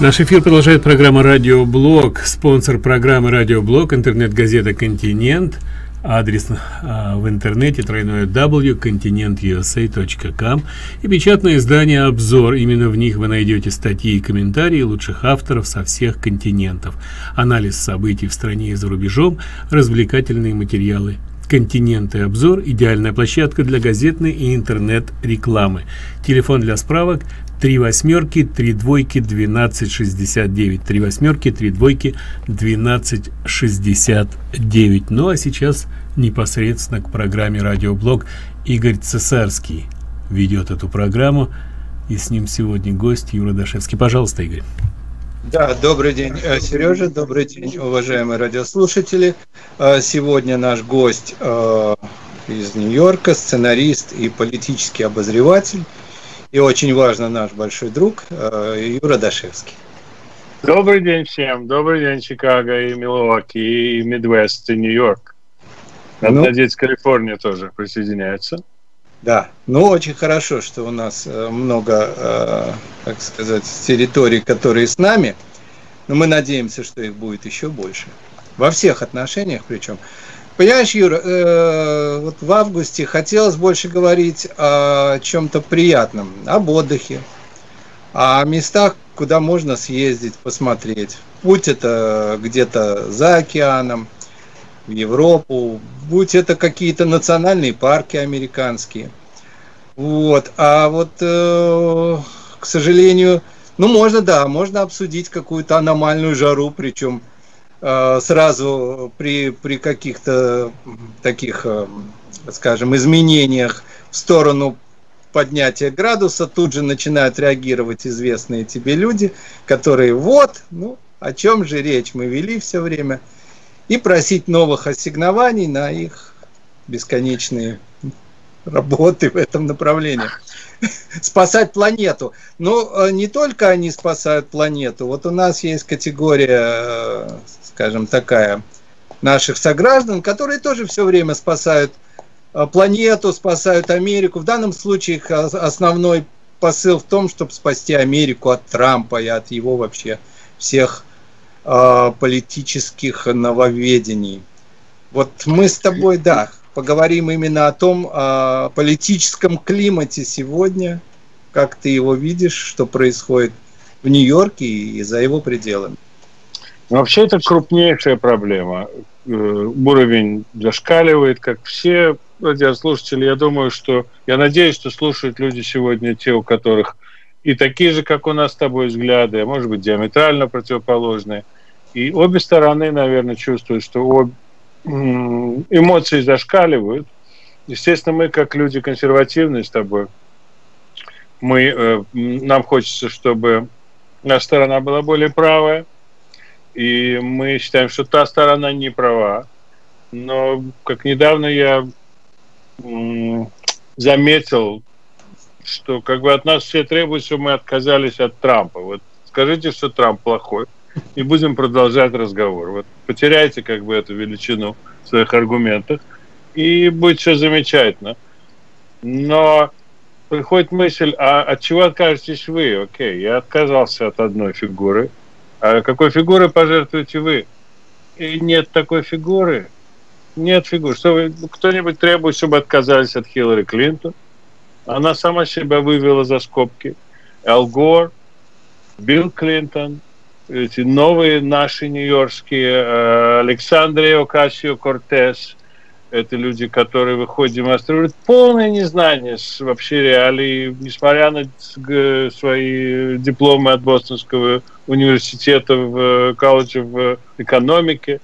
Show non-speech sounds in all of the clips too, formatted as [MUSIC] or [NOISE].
Наш эфир продолжает программа «Радиоблог». Спонсор программы «Радиоблог» – интернет-газета «Континент». Адрес а, в интернете тройное w continentusa.com и печатное издание «Обзор». Именно в них вы найдете статьи и комментарии лучших авторов со всех континентов, анализ событий в стране и за рубежом, развлекательные материалы «Континенты. Обзор» – идеальная площадка для газетной и интернет-рекламы. Телефон для справок три восьмерки, три двойки, двенадцать шестьдесят девять. Три восьмерки, три двойки, двенадцать шестьдесят девять. Ну а сейчас непосредственно к программе «Радиоблог» Игорь Цесарский ведет эту программу. И с ним сегодня гость Юра Дашевский. Пожалуйста, Игорь. Да, добрый день, э, Сережа, добрый день, уважаемые радиослушатели. Э, сегодня наш гость э, из Нью-Йорка, сценарист и политический обозреватель – и очень важно наш большой друг Юра Дашевский. Добрый день всем. Добрый день, Чикаго и Милуоки, и Мидвест, и Нью-Йорк. Надо ну, надеяться, Калифорния тоже присоединяется. Да, ну очень хорошо, что у нас э, много, э, так сказать, территорий, которые с нами, но мы надеемся, что их будет еще больше. Во всех отношениях причем. Понимаешь, Юр, э, вот в августе хотелось больше говорить о чем-то приятном, об отдыхе, о местах, куда можно съездить, посмотреть. Будь это где-то за океаном, в Европу, будь это какие-то национальные парки американские. Вот. А вот, э, к сожалению, ну можно, да, можно обсудить какую-то аномальную жару, причем Э, сразу при, при каких-то таких, э, скажем, изменениях в сторону поднятия градуса тут же начинают реагировать известные тебе люди, которые вот, ну, о чем же речь мы вели все время, и просить новых ассигнований на их бесконечные работы в этом направлении. Спасать планету. Но э, не только они спасают планету. Вот у нас есть категория скажем, такая, наших сограждан, которые тоже все время спасают э, планету, спасают Америку. В данном случае их основной посыл в том, чтобы спасти Америку от Трампа и от его вообще всех э, политических нововведений. Вот мы с тобой, да, поговорим именно о том о политическом климате сегодня, как ты его видишь, что происходит в Нью-Йорке и за его пределами. Вообще это крупнейшая проблема. Э, уровень зашкаливает, как все радиослушатели. Я думаю, что... Я надеюсь, что слушают люди сегодня те, у которых и такие же, как у нас с тобой, взгляды, а может быть, диаметрально противоположные. И обе стороны, наверное, чувствуют, что эмоции зашкаливают. Естественно, мы, как люди консервативные с тобой, мы, э, нам хочется, чтобы наша сторона была более правая, и мы считаем, что та сторона не права. Но как недавно я заметил, что как бы от нас все требуют, чтобы мы отказались от Трампа. Вот скажите, что Трамп плохой, и будем продолжать разговор. Вот потеряйте как бы эту величину в своих аргументах, и будет все замечательно. Но приходит мысль, а от чего откажетесь вы? Окей, я отказался от одной фигуры – а какой фигурой пожертвуете вы? И нет такой фигуры. Нет фигуры. Что вы, кто-нибудь требует, чтобы отказались от Хиллари Клинтон? Она сама себя вывела за скобки. Эл Гор, Билл Клинтон, эти новые наши нью-йоркские, э, Александрия Окасио-Кортес, это люди, которые выходят, демонстрируют полное незнание вообще реалий, несмотря на свои дипломы от Бостонского университета в э, колледже в экономике,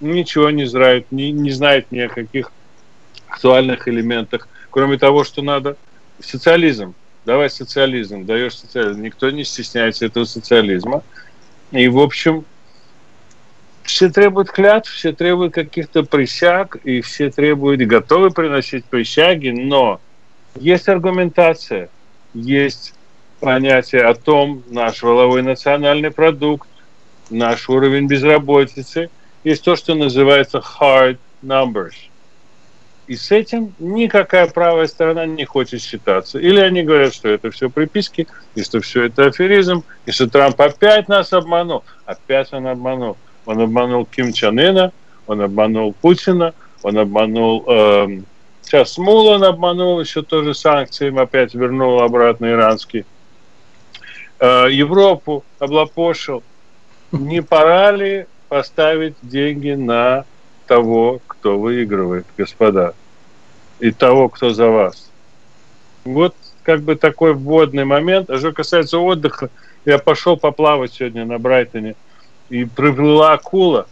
ничего не знают, не, не знают ни о каких актуальных элементах, кроме того, что надо социализм, давай социализм, даешь социализм. Никто не стесняется этого социализма. И, в общем, все требуют клятв, все требуют каких-то присяг, и все требуют готовы приносить присяги, но есть аргументация, есть понятие о том, наш воловой национальный продукт, наш уровень безработицы, есть то, что называется hard numbers. И с этим никакая правая сторона не хочет считаться. Или они говорят, что это все приписки, и что все это аферизм, и что Трамп опять нас обманул. Опять он обманул. Он обманул Ким Чен Ына, он обманул Путина, он обманул... Э, сейчас Мул он обманул, еще тоже санкциями опять вернул обратно иранский. Э, Европу облапошил. Не пора ли поставить деньги на того, кто выигрывает, господа, и того, кто за вас. Вот как бы такой вводный момент. А что касается отдыха, я пошел поплавать сегодня на Брайтоне, и приплыла акула.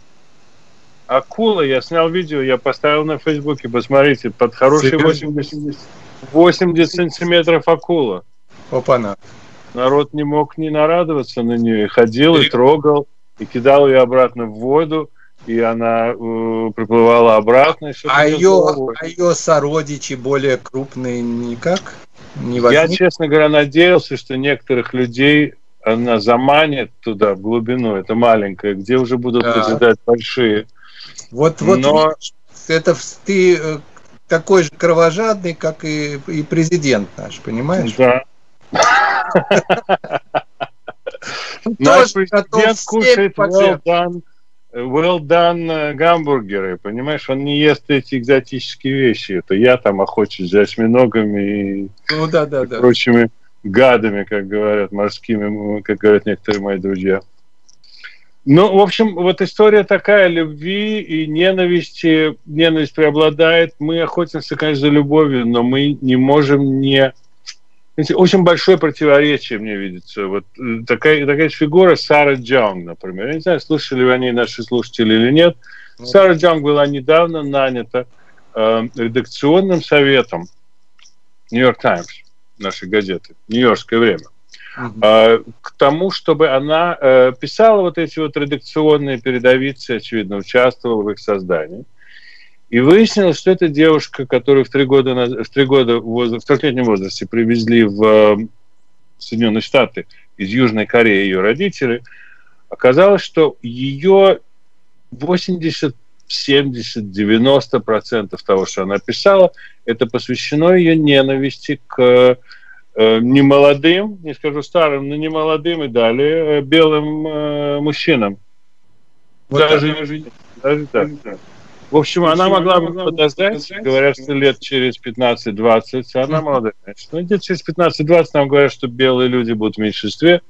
Акула, я снял видео, я поставил на Фейсбуке, посмотрите, под хорошие 80, 80 сантиметров акула. Опа-на. Народ не мог не нарадоваться на нее, и ходил, и трогал, и кидал ее обратно в воду и она э, приплывала обратно. А ее, а ее сородичи более крупные никак не возник? Я, честно говоря, надеялся, что некоторых людей она заманит туда, в глубину, это маленькое, где уже будут да. поджидать большие. Вот, вот Но... это ты э, такой же кровожадный, как и, и президент наш, понимаешь? Да. [LAUGHS] Наш президент кушает well done well done гамбургеры, понимаешь, он не ест эти экзотические вещи. Это я там охочусь за осьминогами и, ну, да, да, и да. прочими гадами, как говорят, морскими, как говорят некоторые мои друзья. Ну, в общем, вот история такая любви и ненависти. Ненависть преобладает. Мы охотимся, конечно, за любовью, но мы не можем не очень большое противоречие мне видится. Вот э, такая, такая фигура Сара Джонг, например. Я не знаю, слышали ли они наши слушатели или нет. Ну, Сара Джонг была недавно нанята э, редакционным советом Нью-Йорк Таймс, нашей газеты, Нью-Йоркское время, uh-huh. э, к тому, чтобы она э, писала вот эти вот редакционные передовицы, очевидно, участвовала в их создании. И выяснилось, что эта девушка, которую в три года, в три года в 40-летнем возрасте привезли в э, Соединенные Штаты из Южной Кореи ее родители, оказалось, что ее 80 70, 90 процентов того, что она писала, это посвящено ее ненависти к э, немолодым, не скажу старым, но немолодым и далее э, белым э, мужчинам. Вот даже, так. даже так. Да. В общем, она могла бы подождать, говорят, что лет через 15-20, она молодая. Ну, где через 15-20 нам говорят, что белые люди будут в меньшинстве,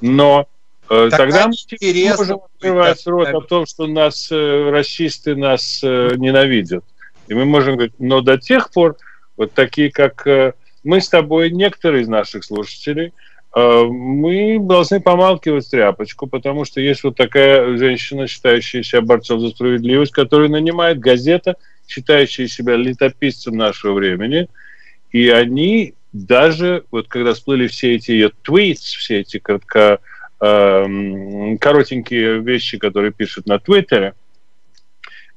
но э, тогда мы можем открывать рот о том, что нас э, расисты нас э, ненавидят. И мы можем говорить, но до тех пор, вот такие, как э, мы с тобой, некоторые из наших слушателей – мы должны помалкивать тряпочку, потому что есть вот такая женщина, считающая себя борцом за справедливость, которую нанимает газета, считающая себя летописцем нашего времени, и они даже, вот когда всплыли все эти ее твитс, все эти коротко, э, коротенькие вещи, которые пишут на Твиттере,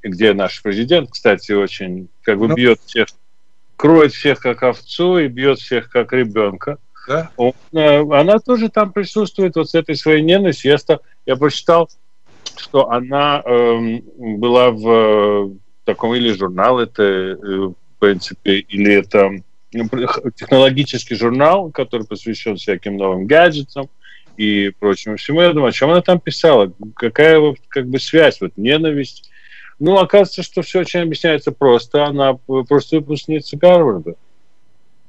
где наш президент, кстати, очень как бы ну. бьет всех, кроет всех как овцу и бьет всех как ребенка – э, она тоже там присутствует вот с этой своей ненавистью. Я, я прочитал, что она э, была в э, таком или журнал, это э, в принципе, или это ну, технологический журнал, который посвящен всяким новым гаджетам и прочему всему. Я думаю, о чем она там писала? Какая вот как бы связь, вот ненависть? Ну, оказывается, что все очень объясняется просто. Она просто выпускница Гарварда.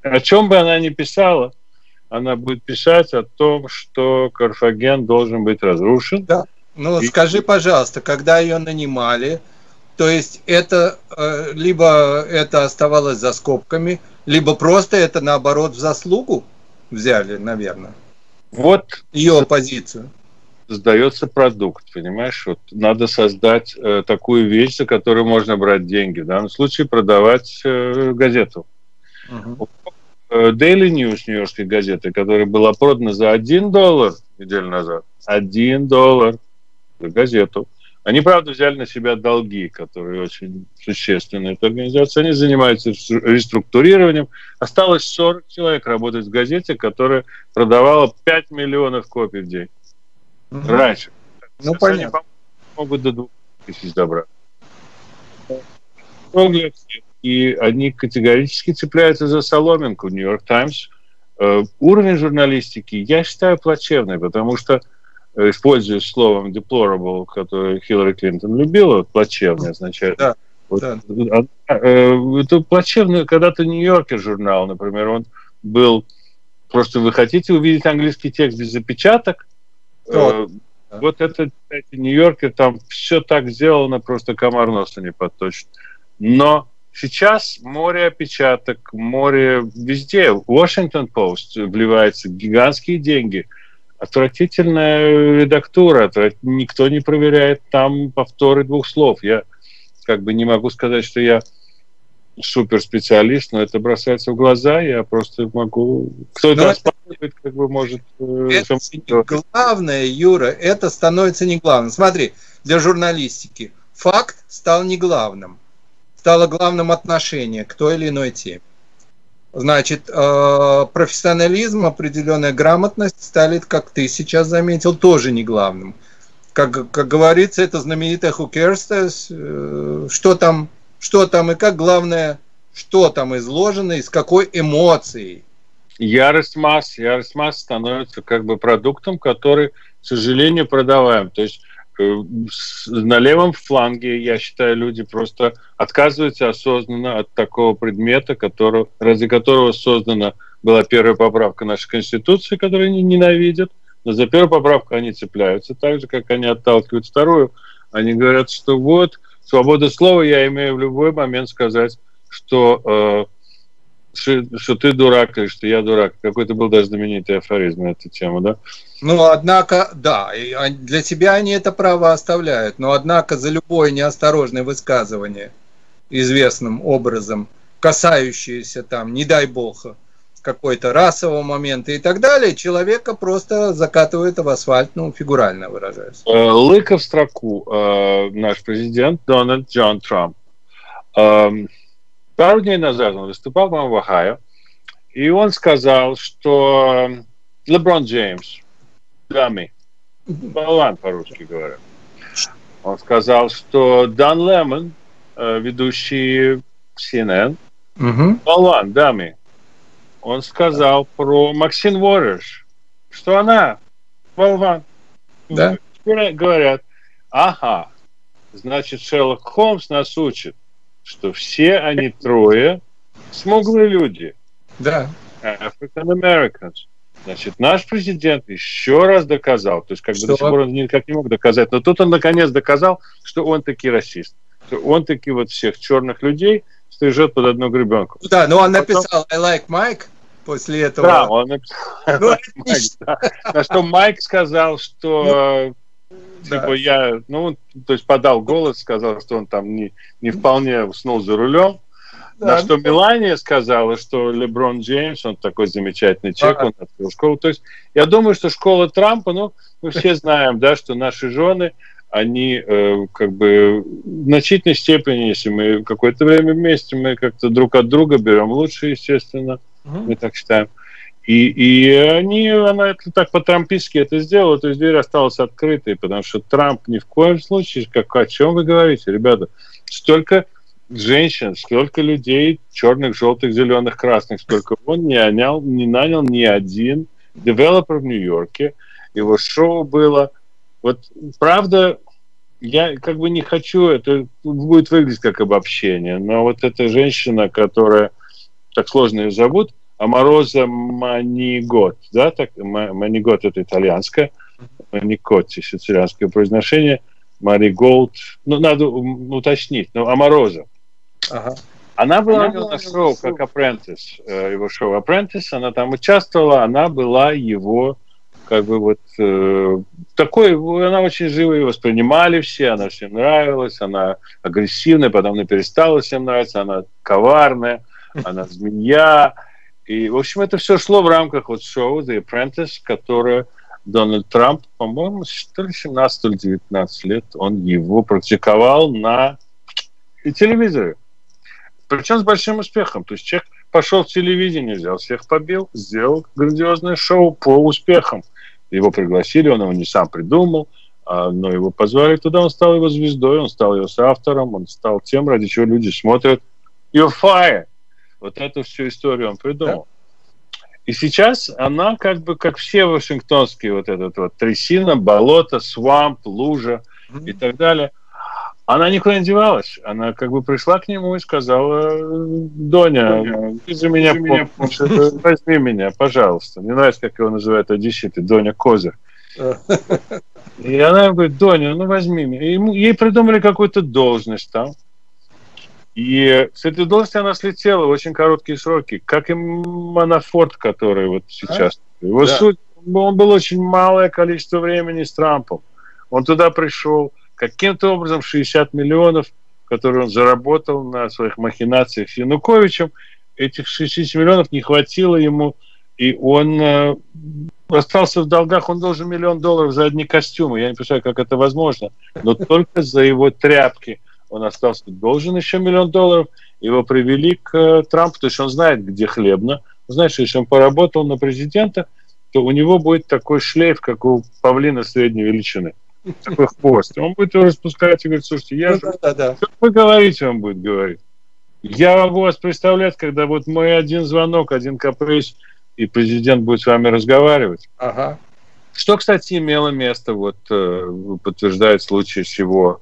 О чем бы она ни писала – она будет писать о том, что Карфаген должен быть разрушен. Да. Ну, и... скажи, пожалуйста, когда ее нанимали, то есть это э, либо это оставалось за скобками, либо просто это наоборот в заслугу взяли, наверное. Вот ее позицию. Сдается продукт, понимаешь? Вот надо создать э, такую вещь, за которую можно брать деньги. В данном случае продавать э, газету. Угу. Э, Daily News нью-йоркской газеты, которая была продана за 1 доллар неделю назад. 1 доллар за газету. Они, правда, взяли на себя долги, которые очень существенные. Эта организация, они занимаются реструктурированием. Осталось 40 человек работать в газете, которая продавала 5 миллионов копий в день. Угу. Раньше. Ну, Сейчас понятно. Они могут до 2 тысяч добра. Ну, и они категорически цепляются за соломинку. Нью-Йорк Таймс э, уровень журналистики, я считаю, плачевный, потому что, э, используя словом deplorable, которое Хиллари Клинтон любила, плачевный означает. Да, вот, да. Э, это плачевный, когда-то Нью-Йоркер журнал, например, он был просто вы хотите увидеть английский текст без запечаток, вот, вот это, Нью-Йоркер, там все так сделано, просто комар носа не подточит. Но Сейчас море опечаток, море везде. Washington Post вливается гигантские деньги. Отвратительная редактура. Никто не проверяет там повторы двух слов. Я как бы не могу сказать, что я суперспециалист, но это бросается в глаза, я просто могу... Кто это оспаривает, как бы может... Э, это главное, Юра, это становится не главным. Смотри, для журналистики факт стал не главным стало главным отношение к той или иной теме. Значит, э, профессионализм, определенная грамотность стали, как ты сейчас заметил, тоже не главным. Как, как говорится, это знаменитая Who cares, что там, что там и как, главное, что там изложено и с какой эмоцией. Ярость масс, ярость масс становится как бы продуктом, который, к сожалению, продаваем. То есть Э, на левом фланге, я считаю, люди просто отказываются осознанно от такого предмета, который, ради которого создана была первая поправка нашей Конституции, которую они ненавидят. Но за первую поправку они цепляются, так же, как они отталкивают вторую. Они говорят, что вот, свобода слова я имею в любой момент сказать, что э, что, что ты дурак или что я дурак. Какой-то был даже знаменитый афоризм на эту тему, да? Ну, однако, да, для тебя они это право оставляют, но однако за любое неосторожное высказывание известным образом, касающееся там, не дай бог, какой-то расового момента и так далее, человека просто закатывает в асфальт, ну, фигурально выражаясь. Э, Лыка в строку э, наш президент Дональд Джон Трамп. Эм, Пару дней назад он выступал, по в Ohio, и он сказал, что Леброн Джеймс, дамы, болван по-русски говоря, он сказал, что Дан Лемон, э, ведущий CNN, угу. болван, дамы, он сказал про Максин Уорриш, что она болван. Да? Говорят, ага, значит, Шерлок Холмс нас учит, что все они трое смуглые люди. Да. African Americans. Значит, наш президент еще раз доказал, то есть как что? бы до сих пор он никак не мог доказать, но тут он наконец доказал, что он таки расист, что он таки вот всех черных людей стрижет под одну гребенку. Да, но он написал I like Mike после этого. Да, он написал [LAUGHS] Mike, да. На что Майк сказал, что ну, типа да. я, ну, то есть подал голос, сказал, что он там не, не вполне уснул за рулем. Да. На что Мелания сказала, что Леброн Джеймс, он такой замечательный человек, он открыл школу. То есть я думаю, что школа Трампа, ну, мы все знаем, да, что наши жены, они э, как бы в значительной степени, если мы какое-то время вместе, мы как-то друг от друга берем лучше, естественно, угу. мы так считаем. И, и они, она это так по-трампийски это сделала, то есть дверь осталась открытой, потому что Трамп ни в коем случае, как, о чем вы говорите, ребята, столько женщин, сколько людей, черных, желтых, зеленых, красных, сколько он не нанял, не нанял ни один девелопер в Нью-Йорке, его шоу было. Вот правда, я как бы не хочу, это будет выглядеть как обобщение, но вот эта женщина, которая, так сложно ее зовут, Амороза Манигот, да, так, Манигот это итальянское, Маникотти, сицилианское произношение, Мариголд, ну, надо уточнить, но Амороза. Ага. Она была она на шоу как Apprentice, э, его шоу Apprentice, она там участвовала, она была его как бы вот э, такой, она очень живо его воспринимали все, она всем нравилась, она агрессивная, потом она перестала всем нравиться, она коварная, она змея, и, в общем, это все шло в рамках вот шоу The Apprentice, которое Дональд Трамп, по-моему, то ли 17, то ли 19 лет, он его практиковал на телевизоре. Причем с большим успехом. То есть человек пошел в телевидение, взял всех побил, сделал грандиозное шоу по успехам. Его пригласили, он его не сам придумал, а, но его позвали туда, он стал его звездой, он стал его соавтором, он стал тем, ради чего люди смотрят you're fired. Вот эту всю историю он придумал. Да? И сейчас она как бы, как все вашингтонские, вот этот вот трясина, болото, свамп, лужа mm-hmm. и так далее – она никуда не девалась. Она как бы пришла к нему и сказала, Доня, Доня ты за меня, меня возьми меня, пожалуйста. Мне нравится, как его называют одесситы, Доня Козыр. [LAUGHS] И она говорит, Доня, ну возьми меня. И ему, ей придумали какую-то должность там. И с этой должности она слетела в очень короткие сроки, как и Манафорт, который вот сейчас. А? Его да. суть, он был очень малое количество времени с Трампом. Он туда пришел, каким-то образом 60 миллионов, которые он заработал на своих махинациях с Януковичем, этих 60 миллионов не хватило ему, и он э, остался в долгах, он должен миллион долларов за одни костюмы. Я не представляю, как это возможно, но только за его тряпки он остался должен еще миллион долларов. Его привели к э, Трампу, то есть он знает, где хлебно. Он знает, что если он поработал на президента, то у него будет такой шлейф, как у павлина средней величины такой хвост. Он будет его распускать и говорит, слушайте, я... Ну, да, да. Что вы говорите, он будет говорить. Я могу вас представлять, когда вот мой один звонок, один каприз, и президент будет с вами разговаривать. Ага. Что, кстати, имело место, вот э, подтверждает случай с его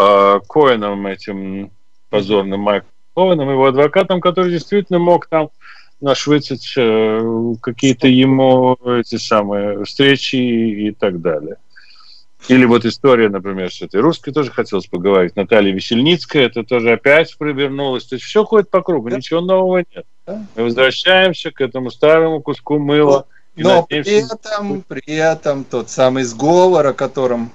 э, Коэном, этим позорным Майком Коэном, его адвокатом, который действительно мог там нашвыцать э, какие-то ему эти самые встречи и так далее. Или вот история, например, с этой русской тоже хотелось поговорить. Наталья Весельницкая, это тоже опять провернулось. То есть все ходит по кругу, да. ничего нового нет. Да. Мы возвращаемся к этому старому куску мыла. Но, но при этом, при этом тот самый сговор, о котором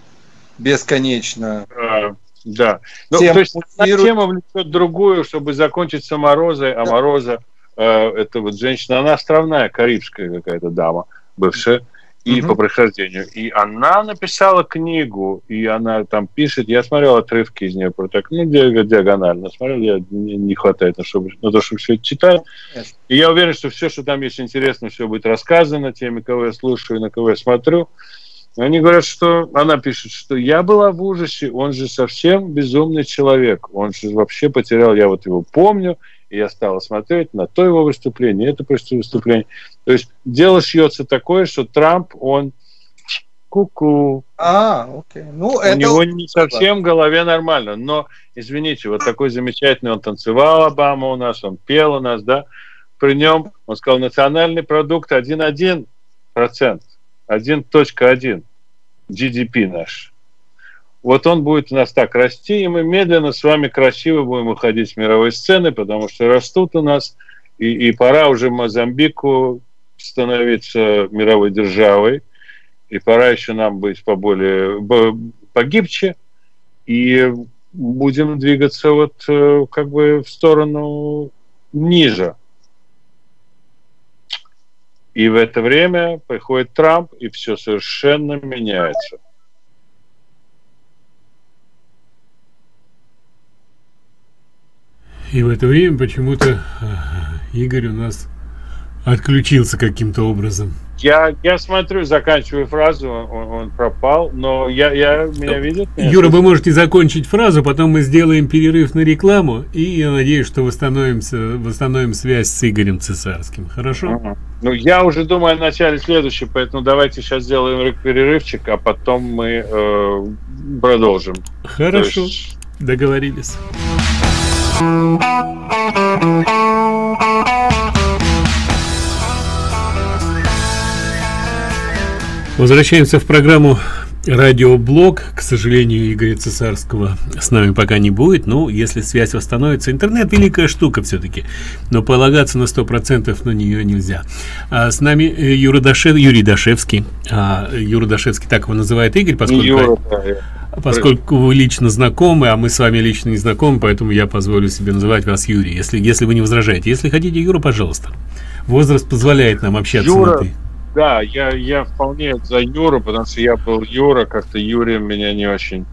бесконечно... А, да. Ну, то есть одна тема влечет другую, чтобы закончить с Морозой, а да. Мороза э, это вот женщина, она островная, карибская какая-то дама, бывшая и угу. по происхождению. И она написала книгу, и она там пишет, я смотрел отрывки из нее, про так, ну, диагонально смотрел, я не, не хватает на, чтобы, на то, чтобы все это читать. И я уверен, что все, что там есть интересно, все будет рассказано теми, кого я слушаю, на кого я смотрю. Они говорят, что она пишет, что я была в ужасе, он же совсем безумный человек, он же вообще потерял, я вот его помню, и я стала смотреть на то его выступление, это просто выступление. То есть дело шьется такое, что Трамп, он ку-ку. А, окей. Ну, У это... него не совсем в голове нормально. Но, извините, вот такой замечательный, он танцевал Обама у нас, он пел у нас, да. При нем, он сказал, национальный продукт 1,1%, 1.1 GDP наш вот он будет у нас так расти, и мы медленно с вами красиво будем выходить с мировой сцены, потому что растут у нас, и, и пора уже Мозамбику становиться мировой державой, и пора еще нам быть поболее погибче, и будем двигаться вот э, как бы в сторону ниже. И в это время приходит Трамп, и все совершенно меняется. И в это время почему-то э, Игорь у нас отключился каким-то образом. Я, я смотрю, заканчиваю фразу, он, он пропал, но я, я меня видит. Меня Юра, вы можете закончить фразу, потом мы сделаем перерыв на рекламу, и я надеюсь, что восстановимся, восстановим связь с Игорем Цесарским. Хорошо? Ага. Ну, я уже думаю о начале следующей, поэтому давайте сейчас сделаем перерывчик, а потом мы э, продолжим. Хорошо, есть... договорились. Возвращаемся в программу радиоблог. К сожалению, Игоря Цесарского с нами пока не будет. Ну, если связь восстановится. Интернет великая штука все-таки. Но полагаться на 100% на нее нельзя. А с нами э, Юра Дашев, Юрий Дашевский. А, Юра Дашевский, так его называет Игорь, поскольку... Юра, Поскольку вы лично знакомы, а мы с вами лично не знакомы, поэтому я позволю себе называть вас Юрий, если, если вы не возражаете. Если хотите Юра, пожалуйста. Возраст позволяет нам общаться Юра, на ты. Да, я, я вполне за Юру, потому что я был Юра, как-то Юрий меня не очень...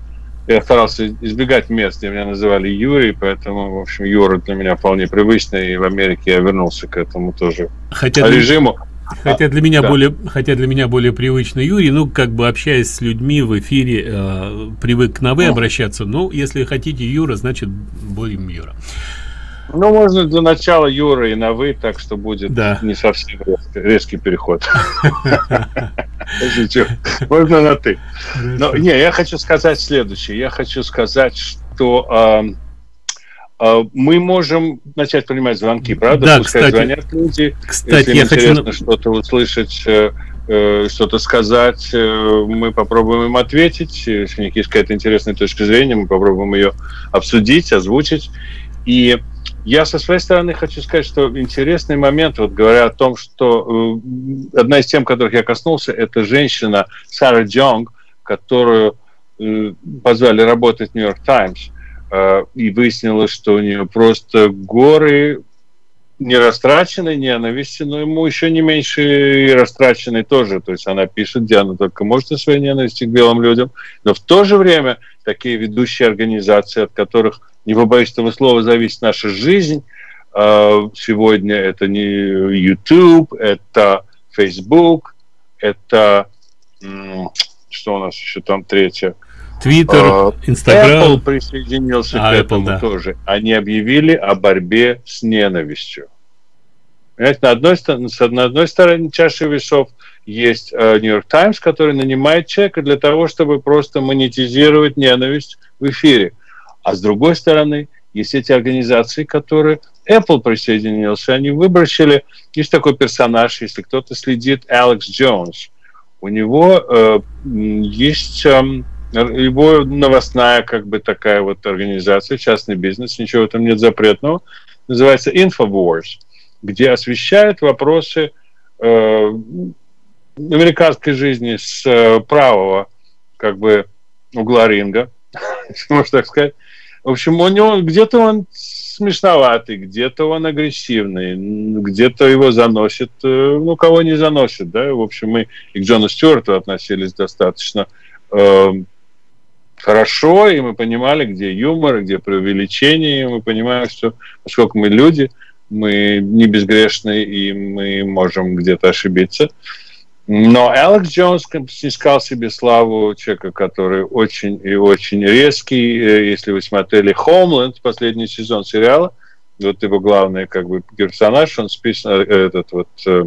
Я старался избегать мест, где меня называли Юрий, поэтому, в общем, Юра для меня вполне привычный, и в Америке я вернулся к этому тоже Хотя режиму. Хотя для меня да. более, хотя для меня более привычно Юрий, ну как бы общаясь с людьми в эфире, э, привык на вы обращаться. Ну, если хотите Юра, значит будем Юра. Ну, можно для начала Юра и на вы, так что будет Да. не совсем резкий, резкий переход. [LAUGHS] Можно на ты. Но, не, я хочу сказать следующее. Я хочу сказать, что а, мы можем начать принимать звонки, правда? Да, Пускай кстати. звонят люди. Кстати, Если я хочу... интересно что-то услышать, э, э, что-то сказать, э, мы попробуем им ответить. Если у них есть какая-то интересная точка зрения, мы попробуем ее обсудить, озвучить. И я со своей стороны хочу сказать, что интересный момент, вот говоря о том, что э, одна из тем, которых я коснулся, это женщина Сара Джонг, которую э, позвали работать в Нью-Йорк Таймс, э, и выяснилось, что у нее просто горы не растраченной ненависти, но ему еще не меньше и растраченной тоже. То есть она пишет, где она только может о своей ненависти к белым людям, но в то же время такие ведущие организации, от которых, не побоюсь этого слова, зависит наша жизнь, э, сегодня это не YouTube, это Facebook, это что у нас еще там третье? Твиттер, А, Apple присоединился А, к Apple, этому да. тоже. Они объявили о борьбе с ненавистью. Понимаете, на одной, на одной стороне чаши весов есть Нью-Йорк Таймс, который нанимает человека для того, чтобы просто монетизировать ненависть в эфире. А с другой стороны, есть эти организации, которые Apple присоединился, они выбросили, есть такой персонаж, если кто-то следит, Алекс Джонс. У него э, есть эм, его новостная как бы такая вот организация, частный бизнес, ничего этом нет запретного, называется Infowars, где освещают вопросы э, американской жизни с э, правого как бы угла ринга, [LAUGHS] можно так сказать. В общем, у него где-то он смешноватый, где-то он агрессивный, где-то его заносит, э, ну, кого не заносит, да, в общем, мы и к Джону Стюарту относились достаточно э, хорошо, и мы понимали, где юмор, где преувеличение, и мы понимаем, что поскольку мы люди, мы не безгрешны, и мы можем где-то ошибиться. Но Алекс Джонс снискал себе славу человека, который очень и очень резкий. Э, Если вы смотрели «Хоумленд», последний сезон сериала, вот его главный как бы персонаж, он списан, э, этот вот э,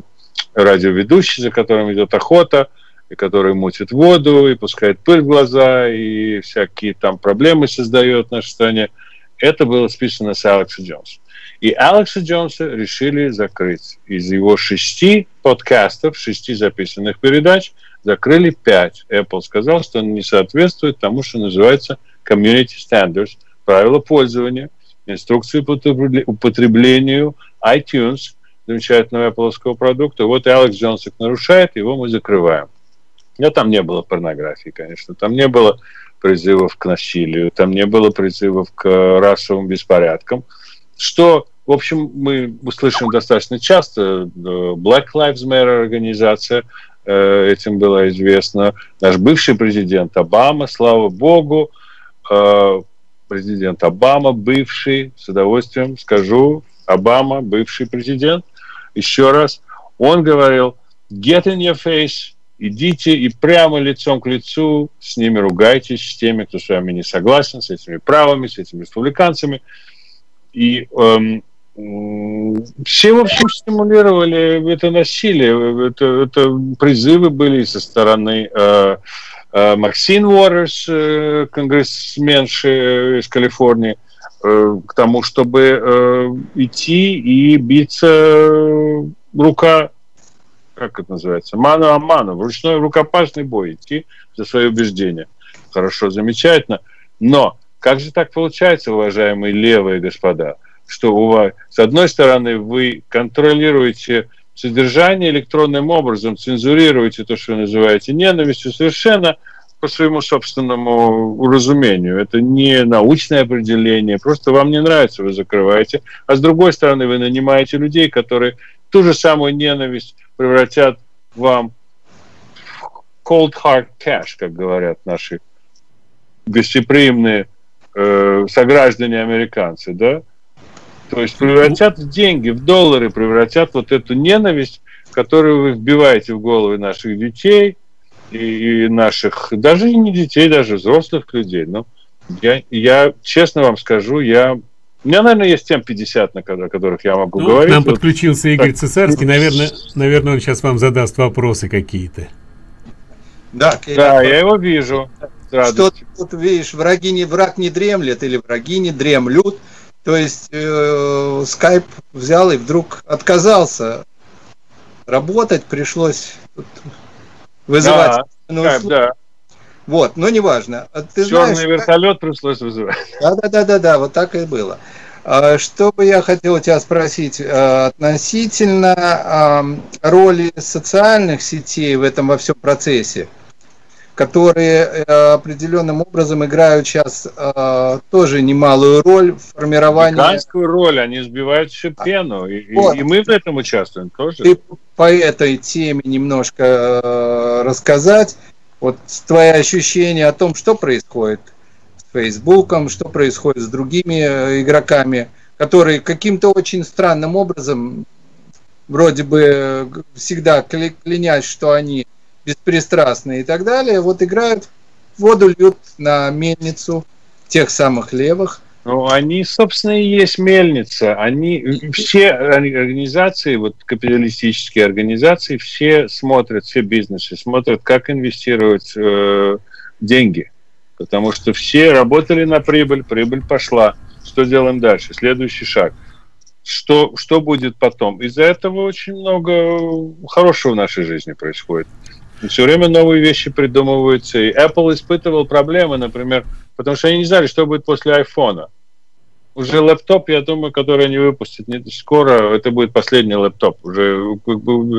радиоведущий, за которым идет охота, и который мутит воду, и пускает пыль в глаза, и всякие там проблемы создает в нашей стране. Это было списано с Алекса Джонса. И Алекса Джонса решили закрыть. Из его шести подкастов, шести записанных передач, закрыли пять. Apple сказал, что он не соответствует тому, что называется Community Standards, правила пользования, инструкции по употреблению iTunes, замечательного Apple продукта. Вот Алекс Джонс их нарушает, его мы закрываем. Но там не было порнографии, конечно. Там не было призывов к насилию, там не было призывов к расовым беспорядкам. Что, в общем, мы услышим достаточно часто. Black Lives Matter организация, э, этим была известна. Наш бывший президент Обама, слава богу, э, президент Обама, бывший, с удовольствием скажу, Обама, бывший президент, еще раз, он говорил, get in your face, идите и прямо лицом к лицу с ними ругайтесь, с теми, кто с вами не согласен, с этими правыми, с этими республиканцами. И эм, все, в общем, стимулировали это насилие. Это, это призывы были со стороны э, э, Максин Уоррес, э, конгрессменши из Калифорнии, э, к тому, чтобы э, идти и биться рука как это называется, ману а ману, в ручной рукопашный бой идти за свои убеждения. Хорошо, замечательно. Но как же так получается, уважаемые левые господа, что у вас, с одной стороны, вы контролируете содержание электронным образом, цензурируете то, что вы называете ненавистью, совершенно по своему собственному уразумению. Это не научное определение, просто вам не нравится, вы закрываете. А с другой стороны, вы нанимаете людей, которые ту же самую ненависть превратят вам в cold hard cash, как говорят наши гостеприимные э, сограждане американцы, да? То есть превратят в деньги, в доллары, превратят вот эту ненависть, которую вы вбиваете в головы наших детей и наших, даже не детей, даже взрослых людей. Но я, я честно вам скажу, я У меня, наверное, есть тем 50, на которых я могу ну, говорить. Нам вот. подключился Игорь так. Цесарский. Наверное, наверное, он сейчас вам задаст вопросы какие-то. Да, да я его вижу. Что тут видишь, враги не враг не дремлет или враги не дремлют. То есть э, Skype взял и вдруг отказался работать, пришлось вызывать. Да, Skype, да. Вот, но неважно. А ты Черный знаешь, вертолет как... пришлось вызывать. Да, да, да, да, да, вот так и было. А, что бы я хотел тебя спросить а, относительно роли социальных сетей в этом во всем процессе, которые э, определенным образом играют сейчас тоже немалую роль в формировании... Гигантскую роль, они сбивают всю пену, и, вот. и мы в этом участвуем тоже. Ты по этой теме немножко э, рассказать, вот твои ощущения о том, что происходит с Фейсбуком, что происходит с другими э, игроками, которые каким-то очень странным образом вроде бы э, всегда клянят, что они беспристрастные и так далее, вот играют, воду льют на мельницу тех самых левых, ну, они, собственно, и есть мельница. Они, все организации, вот капиталистические организации, все смотрят, все бизнесы смотрят, как инвестировать э, деньги. Потому что все работали на прибыль, прибыль пошла. Что делаем дальше? Следующий шаг. Что, что будет потом? Из-за этого очень много хорошего в нашей жизни происходит. Все время новые вещи придумываются. И Apple испытывал проблемы, например, потому что они не знали, что будет после айфона уже лэптоп, я думаю, который они выпустят не скоро, это будет последний лэптоп. Уже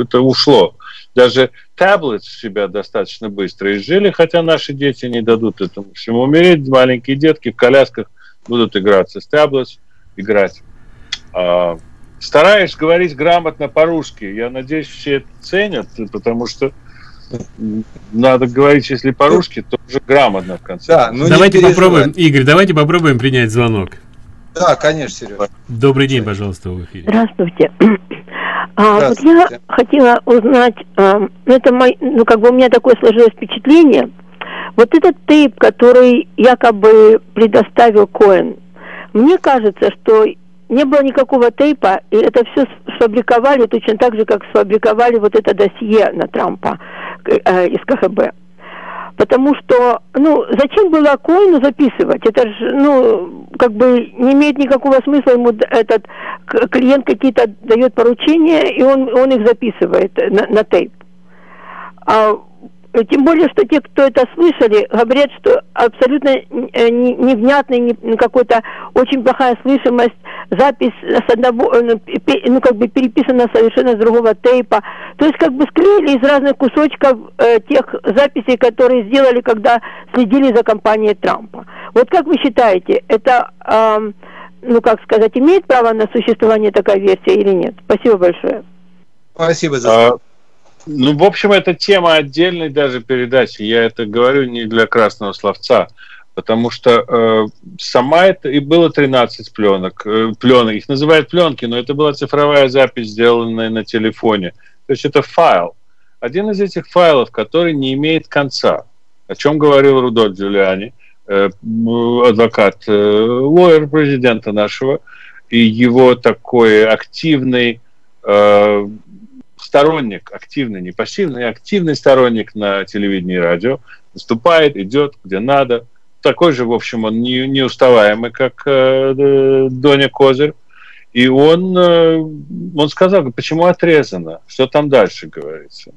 это ушло. Даже таблет себя достаточно быстро изжили, хотя наши дети не дадут этому всему умереть. Маленькие детки в колясках будут играться с таблет, играть. А, стараюсь говорить грамотно по-русски. Я надеюсь, все это ценят, потому что надо говорить, если по-русски, то уже грамотно в конце. Да, ну давайте попробуем, Игорь, давайте попробуем принять звонок. Да, конечно, Серега. Добрый день, пожалуйста, в эфире. Здравствуйте. А, вот я хотела узнать, а, это мой, ну как бы у меня такое сложилось впечатление, вот этот тейп, который якобы предоставил Коэн, мне кажется, что не было никакого тейпа, и это все сфабриковали точно так же, как сфабриковали вот это досье на Трампа э, из КГБ. Потому что, ну, зачем было Коину записывать? Это же, ну, как бы не имеет никакого смысла ему этот клиент какие-то дает поручения, и он, он их записывает на, на тейп. А тем более, что те, кто это слышали, говорят, что абсолютно э, невнятный, не, какой-то очень плохая слышимость, запись с одного, э, ну, ну, как бы переписана совершенно с другого тейпа. То есть, как бы склеили из разных кусочков э, тех записей, которые сделали, когда следили за кампанией Трампа. Вот как вы считаете, это, э, ну, как сказать, имеет право на существование такая версия или нет? Спасибо большое. Спасибо за а, ну, в общем, это тема отдельной даже передачи. Я это говорю не для красного словца, потому что э, сама это и было 13 пленок, э, пленок. Их называют пленки, но это была цифровая запись, сделанная на телефоне. То есть это файл. Один из этих файлов, который не имеет конца. О чем говорил Рудольф Джулиани, э, адвокат, э, лоер президента нашего, и его такой активный э, сторонник, активный, не пассивный, а активный сторонник на телевидении и радио, выступает, идет, где надо. Такой же, в общем, он не, неуставаемый, как э, Доня Козырь. И он, э, он сказал, почему отрезано, что там дальше говорится.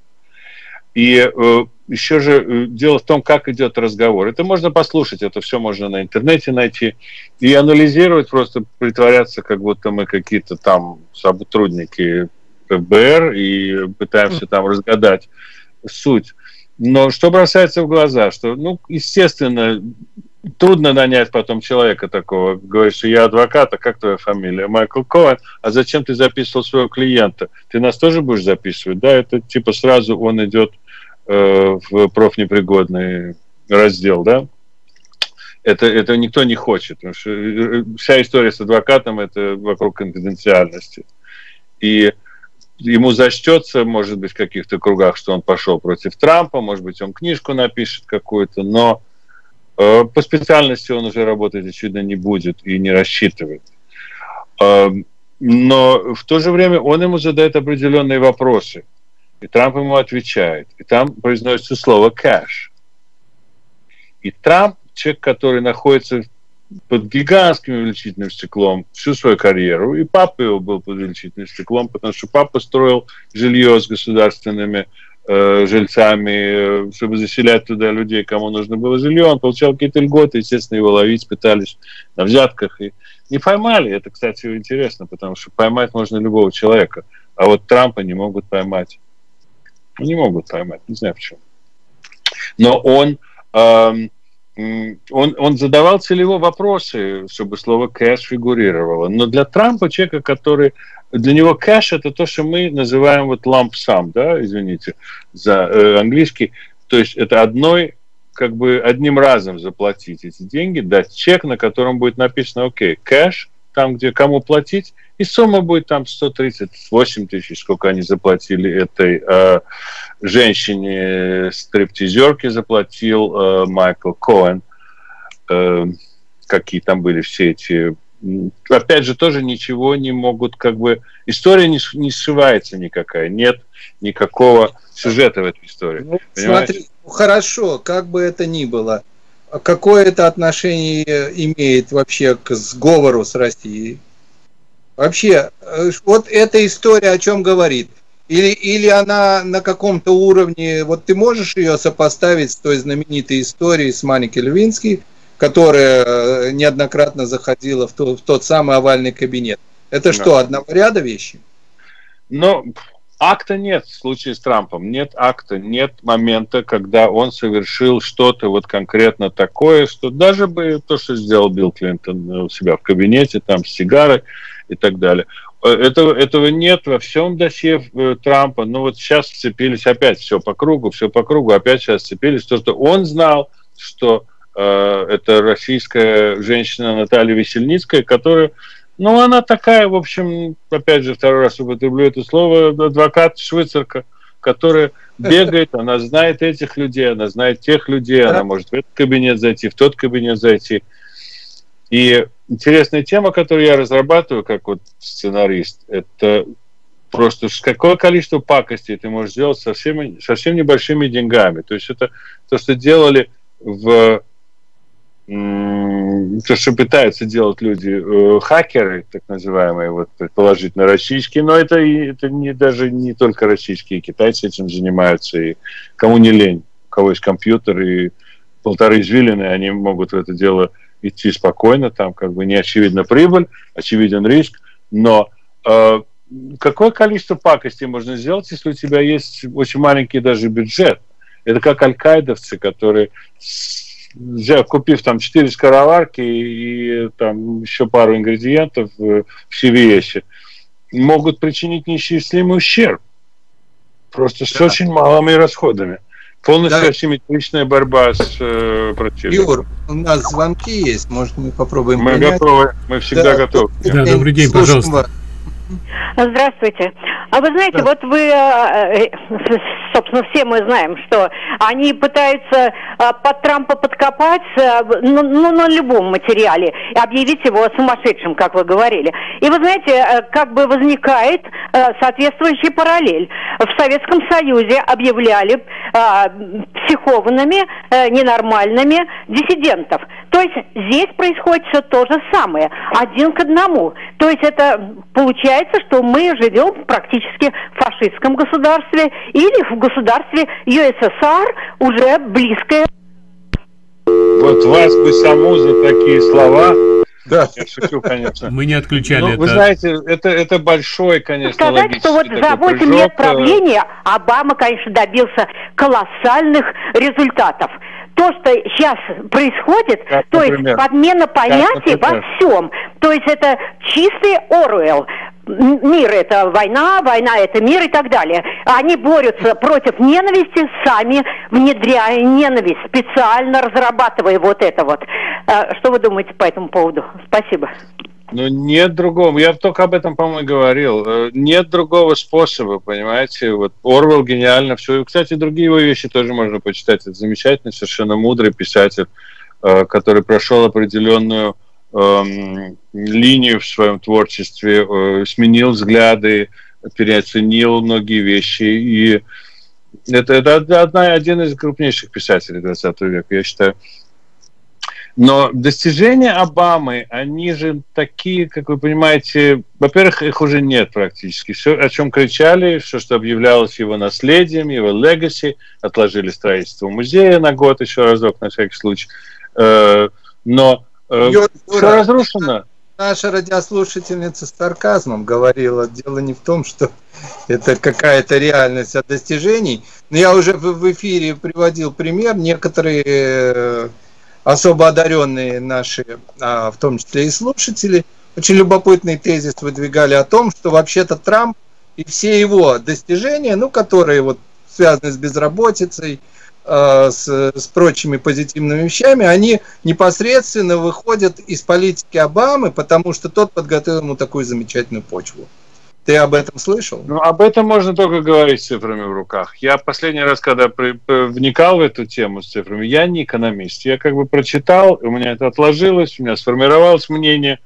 И э, еще же э, дело в том, как идет разговор. Это можно послушать, это все можно на интернете найти и анализировать, просто притворяться, как будто мы какие-то там сотрудники ФБР и пытаемся там разгадать суть. Но что бросается в глаза, что, ну, естественно, трудно нанять потом человека такого. Говоришь, я адвокат, а как твоя фамилия? Майкл Коэн. А зачем ты записывал своего клиента? Ты нас тоже будешь записывать? Да, это типа сразу он идет э, в профнепригодный раздел, да? Это, это никто не хочет, потому что э, вся история с адвокатом это вокруг конфиденциальности. И ему зачтется, может быть, в каких-то кругах, что он пошел против Трампа, может быть, он книжку напишет какую-то, но э, по специальности он уже работать, очевидно, не будет и не рассчитывает. Но в то же время он ему задает определенные вопросы. И Трамп ему отвечает. И там произносится слово «кэш». И Трамп, человек, который находится под гигантским увеличительным стеклом всю свою карьеру, и папа его был под увеличительным стеклом, потому что папа строил жилье с государственными э, жильцами, э, чтобы заселять туда людей, кому нужно было жилье, он получал какие-то льготы, естественно, его ловить пытались на взятках, и не поймали. Это, кстати, интересно, потому что поймать можно любого человека, а вот Трампа не могут поймать. Не могут поймать, не знаю почему. Но он... Эм, он, он задавал целево вопросы, чтобы слово кэш фигурировало. Но для Трампа, человека, который... Для него кэш – это то, что мы называем вот sum, да, извините за э, английский. То есть это одной, как бы одним разом заплатить эти деньги, дать чек, на котором будет написано, окей, кэш, там, где кому платить, и сумма будет там 138 тысяч, сколько они заплатили этой э, женщине стриптизерке заплатил э, Майкл Коэн. Э, какие там были все эти опять же, тоже ничего не могут, как бы, история не, не сшивается никакая, нет никакого сюжета в этой истории. Ну, смотри, ну, хорошо, как бы это ни было, какое это отношение имеет вообще к сговору с Россией? Вообще, э, вот эта история о чем говорит? Или, или она на каком-то уровне, вот ты можешь ее сопоставить с той знаменитой историей с Маникой Левинской, которая э, неоднократно заходила в, то, в тот самый овальный кабинет. Это да. что, одного ряда вещи? Ну, акта нет в случае с Трампом. Нет акта, нет момента, когда он совершил что-то вот конкретно такое, что даже бы то, что сделал Билл Клинтон у себя в кабинете, там с сигарой, и так далее. Э, этого, этого нет во всем досье э, Трампа. Но вот сейчас сцепились опять все по кругу, все по кругу, опять сейчас сцепились. То, что он знал, что э, это российская женщина Наталья Весельницкая, которая, ну, она такая, в общем, опять же, второй раз употреблю это слово, адвокат швейцарка, которая бегает, она знает этих людей, она знает тех людей, она может в этот кабинет зайти, в тот кабинет зайти. И интересная тема, которую я разрабатываю как вот сценарист, это просто какое количество пакостей ты можешь сделать совсем, совсем небольшими деньгами. То есть это то, что делали в то, что пытаются делать люди, э, хакеры, так называемые, вот предположительно российские, но это, это не, даже не только российские, китайцы этим занимаются, и кому не лень, у кого есть компьютер и полторы извилины, они могут в это дело идти спокойно, там как бы не очевидна прибыль, очевиден риск, но э, какое количество пакостей можно сделать, если у тебя есть очень маленький даже бюджет? Это как аль-каидовцы, которые, взяв, купив там четыре скороварки и, и там еще пару ингредиентов в CVS, могут причинить неисчислимый ущерб. Просто да. с очень малыми расходами. Полностью да. асимметричная борьба с э, противником. Юр, у нас звонки есть, может мы попробуем Мы принять? готовы, мы всегда да, готовы. Да, добрый день, пожалуйста. Вас. Здравствуйте. А вы знаете, вот вы, э, э, собственно, все мы знаем, что они пытаются э, под Трампа подкопать ну, ну, на любом материале и объявить его сумасшедшим, как вы говорили. И вы знаете, как бы возникает соответствующий параллель. В Советском Союзе объявляли психованными, ненормальными диссидентов. То есть здесь происходит все то же самое, один к одному. То есть это получается, что мы живем практически в фашистском государстве или в государстве ЮССР, уже близкое. Вот вас бы саму за такие слова да. Я шучу, конечно. Мы не отключали ну, это. Вы знаете, это, это большой, конечно, Сказать, что вот за 8 лет правления Обама, конечно, добился колоссальных результатов то, что сейчас происходит, как, то например? есть подмена понятий как, во всем. То есть это чистый Оруэлл. Мир это война, война это мир и так далее. Они борются против ненависти, сами внедряя ненависть, специально разрабатывая вот это вот. А, что вы думаете по этому поводу? Спасибо. Ну, нет другого. Я только об этом, по-моему, говорил. Э, нет другого способа, понимаете. Вот Орвел гениально все. И, кстати, другие его вещи тоже можно почитать. Это замечательный, совершенно мудрый писатель, э, который прошел определенную линию в своем творчестве, э, сменил взгляды, переоценил многие вещи. И это, это одна, один из крупнейших писателей 20 века, я считаю. Но достижения Обамы, они же такие, как вы понимаете, во-первых, их уже нет практически. Все, о чем кричали, все, что объявлялось его наследием, его легаси, отложили строительство музея на год еще разок, на всякий случай. Э, но э, все разрушено. Наша радиослушательница с сарказмом говорила, дело не в том, что это какая-то реальность от достижений. Но я уже в эфире приводил пример. Некоторые э, особо одаренные наши, а, в том числе и слушатели, очень любопытный тезис выдвигали о том, что вообще-то Трамп и все его достижения, ну, которые вот связаны с безработицей, а, с, с прочими позитивными вещами, они непосредственно выходят из политики Обамы, потому что тот подготовил ему такую замечательную почву. Ты об этом слышал? Ну, об этом можно только говорить с цифрами в руках. Я последний раз, когда при, при, вникал в эту тему с цифрами, я не экономист. Я как бы прочитал, у меня это отложилось, у меня сформировалось мнение,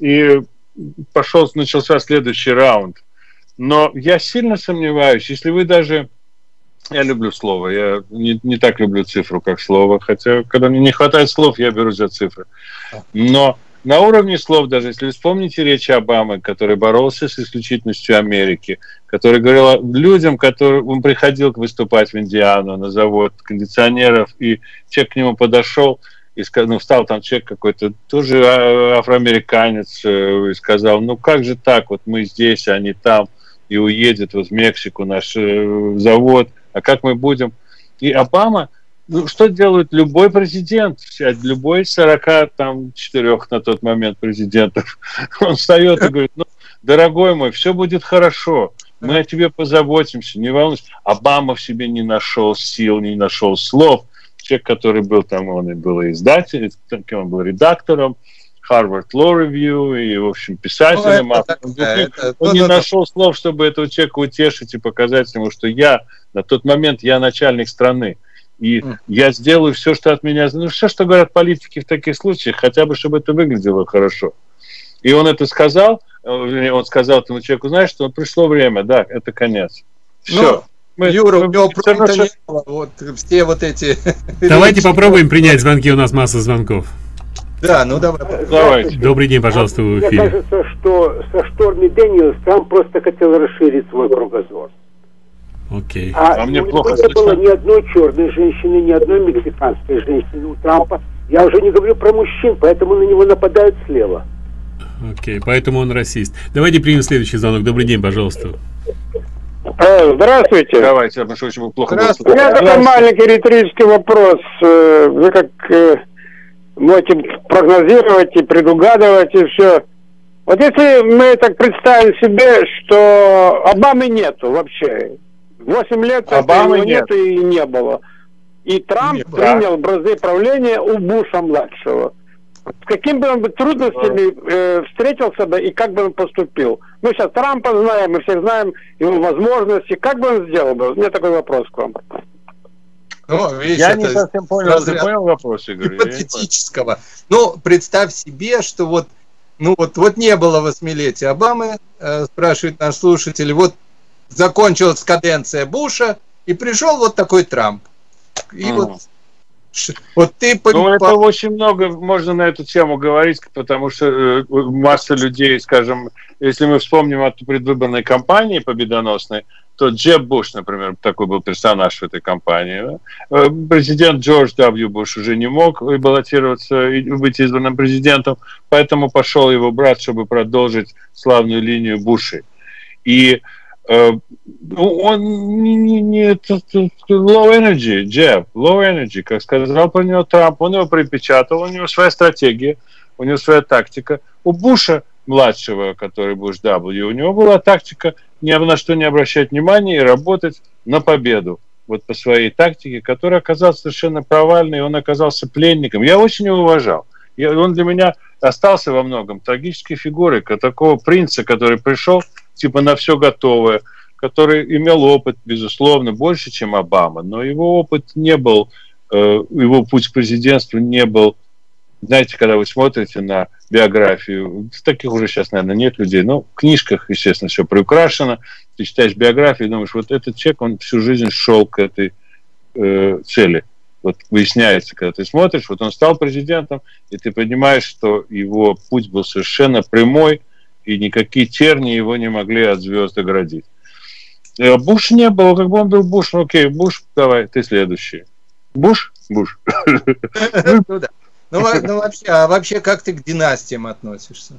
и пошел, начался следующий раунд. Но я сильно сомневаюсь, если вы даже... Я люблю слово, я не, не так люблю цифру, как слово, хотя когда мне не хватает слов, я беру за цифры. Но на уровне слов, даже если вспомните речь Обамы, который боролся с исключительностью Америки, который говорил людям, которые он приходил выступать в Индиану на завод кондиционеров, и человек к нему подошел, и сказал, ну, встал там человек какой-то, тоже а, афроамериканец, э, и сказал, ну как же так, вот мы здесь, а они там, и уедет вот в Мексику наш э, завод, а как мы будем? И Обама ну, что делает любой президент, любой 44 на тот момент президентов, [LAUGHS] он встает и говорит, ну, дорогой мой, все будет хорошо, мы о тебе позаботимся, не волнуйся. Обама в себе не нашел сил, не нашел слов. Человек, который был там, он и был издателем, он был редактором, Harvard Law Review и, в общем, писателем. Ну, это, он это, он не это, нашел слов, чтобы этого человека утешить и показать ему, что я, на тот момент, я начальник страны. И mm. я сделаю все, что от меня... Ну, все, что говорят политики в таких случаях, хотя бы, чтобы это выглядело хорошо. И он это сказал, э, он сказал этому человеку, знаешь, что пришло время, да, это конец. Все. Ну, мы, Юра, мы, у него просто не было вот все вот эти... [LAUGHS] Давайте попробуем принять звонки, у нас масса звонков. Да, ну давай. Давайте. Добрый день, пожалуйста, в эфире. Мне кажется, что со Шторми Дэниелс Трамп просто хотел расширить свой кругозор. Окей. А, а мне плохо не было ни одной черной женщины, ни одной мексиканской женщины у Трампа. Я уже не говорю про мужчин, поэтому на него нападают слева. Окей, поэтому он расист. Давайте примем следующий звонок. Добрый день, пожалуйста. Э, здравствуйте. Давайте, что очень плохо Здравствуйте. У меня такой маленький риторический вопрос. Э, вы как э, можете прогнозировать и предугадывать и все. Вот если мы так представим себе, что Обамы нету вообще, Восемь лет Обамы нет. нету и не было. И Трамп нет, принял да. бразды правления у Буша-младшего. С какими бы он трудностями э, встретился бы и как бы он поступил? Мы сейчас Трампа знаем, мы все знаем его возможности. Как бы он сделал бы? У меня такой вопрос к вам. Ну, видишь, я не совсем понял, ты понял вопрос, Игорь? Гипотетического. Ну, представь себе, что вот, ну вот, вот не было восьмилетия Обамы, э, спрашивает наш слушатель, вот закончилась каденция Буша, и пришел вот такой Трамп. И mm. вот вот ты ну, это очень много можно на эту тему говорить, потому что э, масса людей, скажем, если мы вспомним от предвыборной кампании победоносной, то Джеб Буш, например, такой был персонаж в этой кампании. Э, президент Джордж W. Буш уже не мог баллотироваться и быть избранным президентом, поэтому пошел его брат, чтобы продолжить славную линию Бушей. И он не, не, не low energy, jab, low energy, как сказал про него Трамп, он его припечатал, у него своя стратегия, у него своя тактика. У Буша младшего, который Буш W, у него была тактика ни на что не обращать внимания и работать на победу. Вот по своей тактике, которая оказалась совершенно провальной, он оказался пленником. Я очень его уважал. И он для меня остался во многом трагической фигурой, такого принца, который пришел типа на все готовое, который имел опыт, безусловно, больше, чем Обама, но его опыт не был, э, его путь к президентству не был знаете, когда вы смотрите на биографию, таких уже сейчас, наверное, нет людей, но в книжках, естественно, все приукрашено, ты читаешь биографию и думаешь, вот этот человек, он всю жизнь шел к этой э, цели. Вот выясняется, когда ты смотришь, вот он стал президентом, и ты понимаешь, что его путь был совершенно прямой, и никакие терни его не могли от звезд оградить. Э, Буш не был, как бы он был Буш, ну окей, Буш, давай, ты следующий. Буш? Буш. [LAUGHS] Ну да. Ну, ну вообще, а вообще как ты к династиям относишься?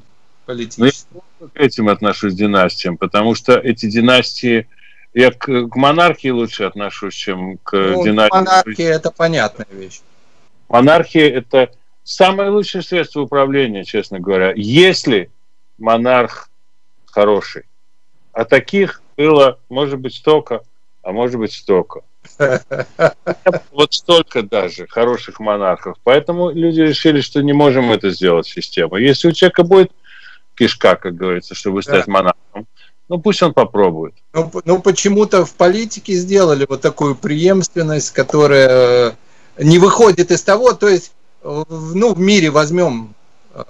Политически? Ну, к этим отношусь династиям, потому что эти династии, я к, к монархии лучше отношусь, чем к ну, династии. Монархия это понятная вещь. Монархия это самое лучшее средство управления, честно говоря, если монарх хороший. А таких было, может быть, столько, а может быть, столько. [LAUGHS] Вот столько даже хороших монархов. Поэтому люди решили, что не можем это сделать систему. Если у человека будет кишка, как говорится, чтобы стать да. монархом, ну пусть он попробует. Ну, ну почему-то в политике сделали вот такую преемственность, которая э, не выходит из того, то есть, ну, в мире возьмем э,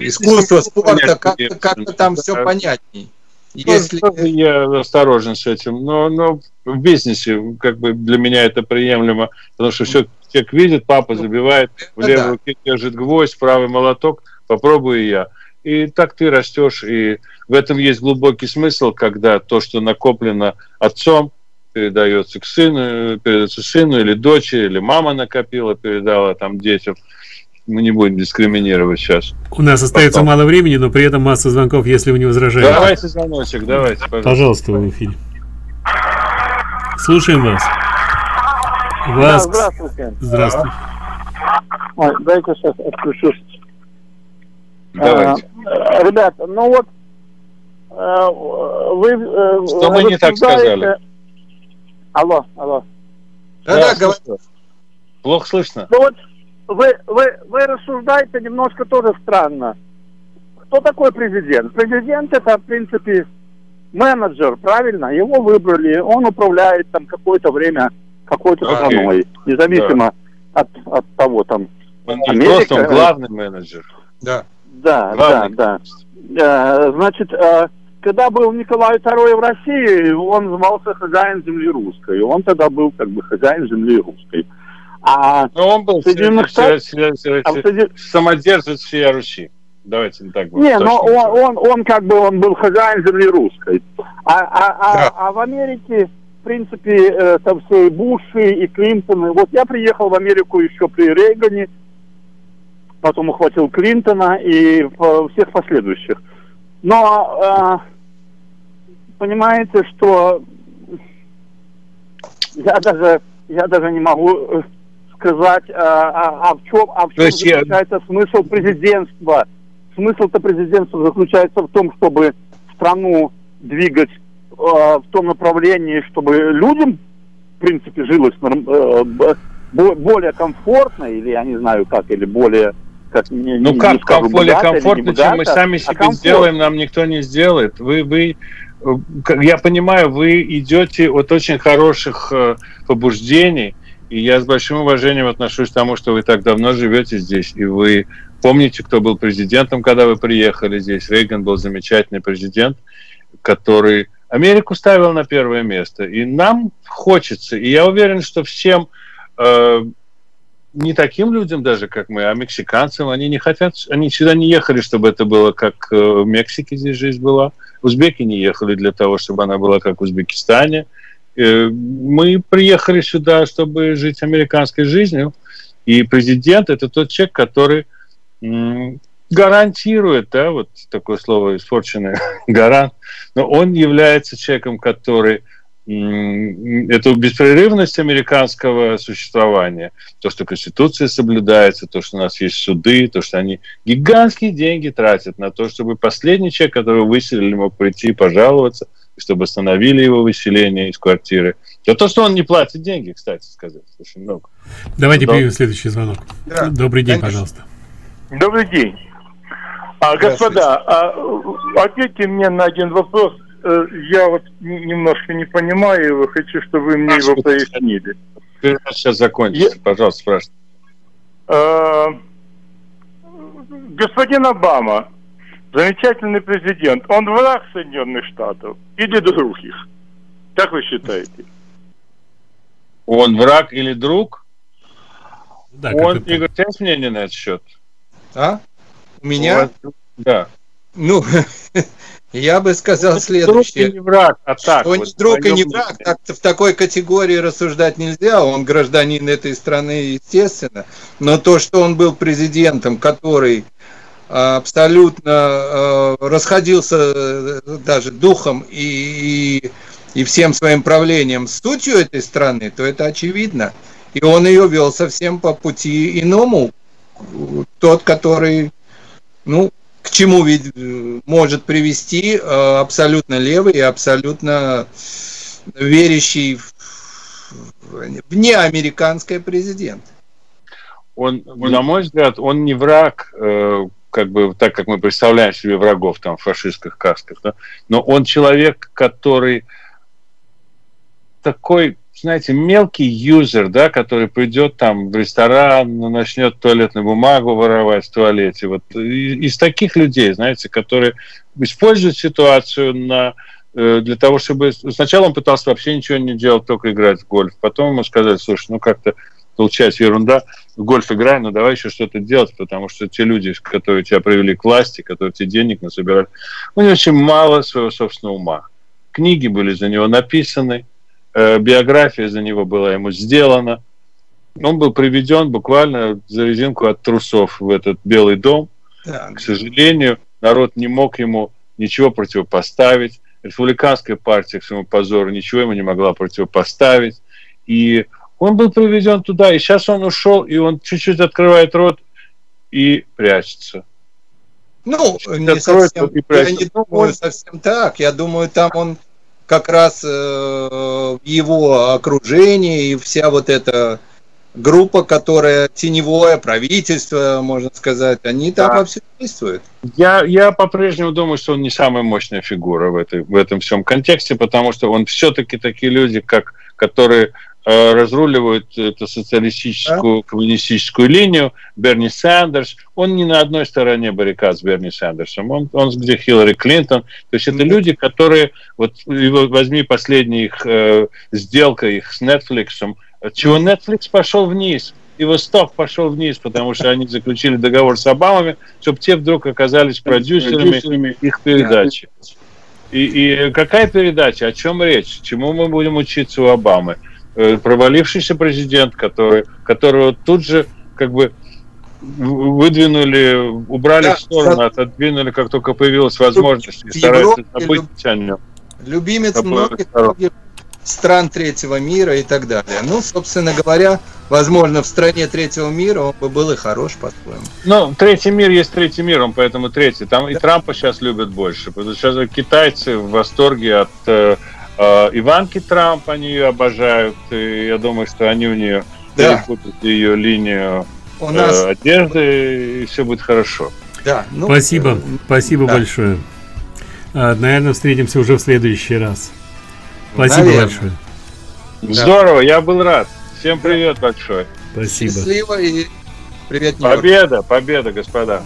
искусство спорта, как-то как там все понятней. Если... Я осторожен с этим, но, но в бизнесе как бы для меня это приемлемо, потому что все человек видит, папа ну, забивает, в левой да. руке держит гвоздь, правый молоток, попробую я. И так ты растешь, и в этом есть глубокий смысл, когда то, что накоплено отцом, передается к сыну, передается сыну или дочери, или мама накопила, передала там детям мы не будем дискриминировать сейчас. У нас остается Потом. мало времени, но при этом масса звонков, если вы не возражаете. Давайте звоночек, давайте, пожалуйста. Пожалуйста, в эфире. Слушаем вас. Вас... Да, здравствуйте. Здравствуйте. Ой, дайте сейчас отключусь. Давайте. А, ребят, ну вот а, вы... Э, Что мы не так сказали? Алло, алло. Да, да говорю. Плохо слышно. Ну вот вы, вы, вы рассуждаете немножко тоже странно. Кто такой президент? Президент это, в принципе, менеджер, правильно? Его выбрали, он управляет там какое-то время какой-то okay. страной, независимо да. от, от того там. Он не Америка, просто он главный менеджер. Да. Да, главный. да, да. Значит, э, когда был Николай II в России, он звался хозяин земли русской. Он тогда был как бы хозяин земли русской. А Но он был Соединенных Штатах... самодержец всей Руси. Давайте не так Не, но он, он, он как бы он был хозяин земли русской. А, а, а, да. а в Америке, в принципе, э, там все и Буши, и Клинтоны. Вот я приехал в Америку еще при Рейгане, потом ухватил Клинтона и всех последующих. Но э, понимаете, что я даже я даже не могу э, сказать, а, а, а в чем, а в чем заключается я... смысл президентства. Смысл-то президентства заключается в том, чтобы страну двигать э, в том направлении, чтобы людям, в принципе, жилось э, более комфортно, или я не знаю как, или более как не, ну не, как, не скажу, более комфортно, чем мы сами а себе а сделаем, нам никто не сделает. Вы, вы, я понимаю, вы идете от очень хороших э, побуждений, и я с большим уважением отношусь к тому, что вы так давно живете здесь, и вы помните, кто был президентом, когда вы приехали здесь. Рейган был замечательный президент, который Америку ставил на первое место. И нам хочется, и я уверен, что всем э, не таким людям даже, как мы, а мексиканцам, они не хотят, они сюда не ехали, чтобы это было как э, в Мексике здесь жизнь была. Узбеки не ехали для того, чтобы она была как в Узбекистане. Э, мы приехали сюда, чтобы жить американской жизнью, и президент это тот человек, который гарантирует, да, вот такое слово испорченное, [LAUGHS] гарант, но он является человеком, который эту беспрерывность американского существования, то, что Конституция соблюдается, то, что у нас есть суды, то, что они гигантские деньги тратят на то, чтобы последний человек, которого выселили, мог прийти и пожаловаться, чтобы остановили его выселение из квартиры. Да то, что он не платит деньги, кстати сказать, очень много. Давайте примем следующий звонок. Да. Добрый день, Конечно. пожалуйста. Добрый день. А, господа, а, ответьте мне на один вопрос. Э, я вот немножко не понимаю его, хочу, чтобы вы мне а, его пояснили. Сейчас закончится, Я... пожалуйста, спрашивайте. А, господин Обама, замечательный президент, он враг Соединенных Штатов или друг их? Как вы считаете? Он враг или друг? Да, он, Игорь, у тебя есть мнение на этот счет? А? У меня? У вас, да. Ну, [LAUGHS] я бы сказал следующее. Друг и не враг, а так. Что вот, не друг и не враг, так в такой категории рассуждать нельзя. Он гражданин этой страны, естественно. Но то, что он был президентом, который абсолютно а, расходился э, даже духом и, и всем своим правлением с сутью этой страны, то это очевидно. И он ее вел совсем по пути иному. Тот, который, ну, к чему ведь э, может привести э, абсолютно левый и абсолютно верящий в, в неамериканское президент. Он, на мой взгляд, он не враг, э, как бы так, как мы представляем себе врагов там в фашистских касках, да? но он человек, который такой знаете, мелкий юзер, да, который придет там в ресторан, начнет туалетную бумагу воровать в туалете. Вот из таких людей, знаете, которые используют ситуацию на э, для того, чтобы... Сначала он пытался вообще ничего не делать, только играть в гольф. Потом ему сказали, слушай, ну как-то получается ерунда, в гольф играй, но давай еще что-то делать, потому что те люди, которые тебя привели к власти, которые тебе денег насобирали, у него очень мало своего собственного ума. Книги были за него написаны, Э, биография за него была ему сделана. Он был приведен буквально за резинку от трусов в этот Белый дом. Да. К сожалению, народ не мог ему ничего противопоставить. Республиканская партия, к своему позору, ничего ему не могла противопоставить. И он был приведен туда, и сейчас он ушел, и он чуть-чуть открывает рот и прячется. Ну, не совсем, я не думаю совсем так. Я думаю, там он как раз э, его окружение и вся вот эта группа, которая теневое правительство, можно сказать, они там да. вовсю действуют. Я, я по-прежнему думаю, что он не самая мощная фигура в, этой, в этом всем контексте, потому что он все-таки такие люди, как, которые Э, разруливают эту социалистическую, коммунистическую линию. Берни Сандерс, он не на одной стороне баррикад с Берни Сандерсом, он, он где Хиллари Клинтон. То есть это люди, которые, вот возьми последняя их э, сделка их с Netflix, чего Netflix пошел вниз, его сток пошел вниз, потому что они заключили договор с Обамами, чтобы те вдруг оказались продюсерами их передачи. И, и какая передача? О чем речь? Чему мы будем учиться у Обамы? Э, провалившийся президент, который, которого тут же как бы выдвинули, убрали да, в сторону, за... отодвинули, как только появилась возможность, и стараются забыть люб... о нем. Любимец многих, многих стран третьего мира и так далее. Ну, собственно говоря, возможно, в стране третьего мира он бы был и хорош, по-твоему. Ну, третий мир есть третий мир, он поэтому третий. Там да. и Трампа сейчас любят больше, потому что сейчас китайцы в восторге от э, а, Иванки Трамп, они ее обожают, и я думаю, что они у нее да. перепутают ее линию у нас... э, одежды, и все будет хорошо. Да, ну, спасибо, э, спасибо да. большое. А, наверное, встретимся уже в следующий раз. Спасибо наверное. большое. Здорово, я был рад. Всем привет большой. Спасибо. Счастливо и привет. Победа, победа, господа.